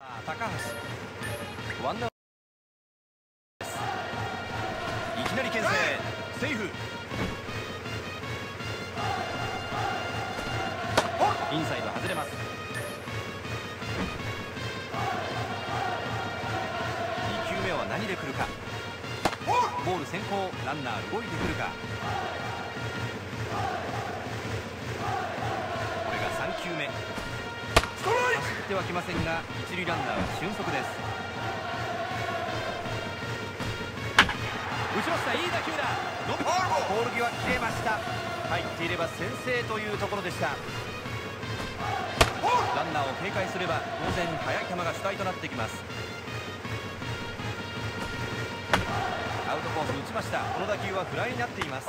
高橋。ワンダウンいきなり牽制。セーフ。インサイド外れます。2球目は何で来るか。ボール先行。ランナー動いてくるかってはきませんが一塁ランナーは俊足です。打ちましたいい打球だ伸びポール。際切れました。入っていれば先制というところでした。ランナーを警戒すれば当然速い球が主体となってきます。アウトコース打ちました。この打球はフライになっています